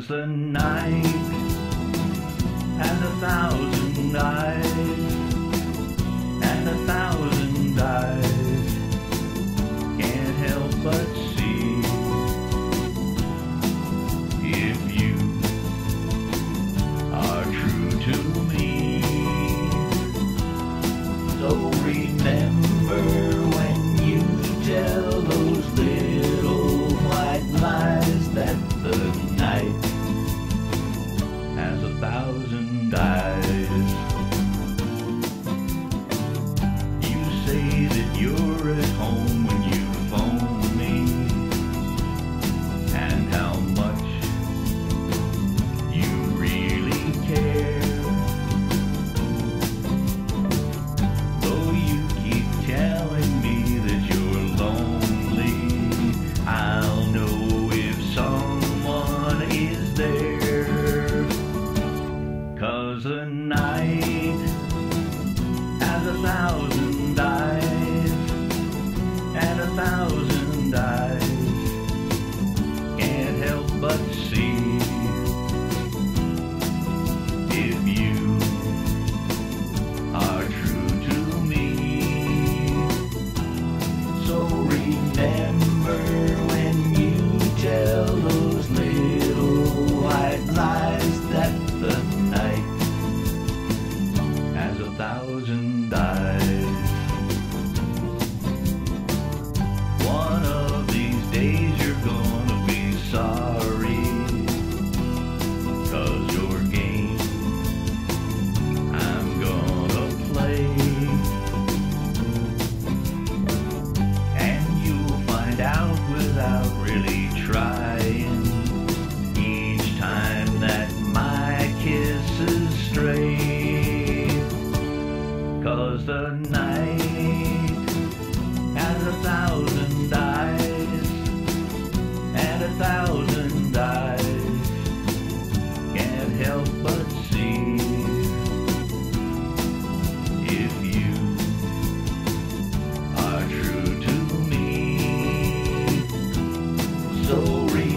was the night and a thousand eyes. die. thousand. night a thousand eyes and a thousand eyes can't help but see if you are true to me. So real.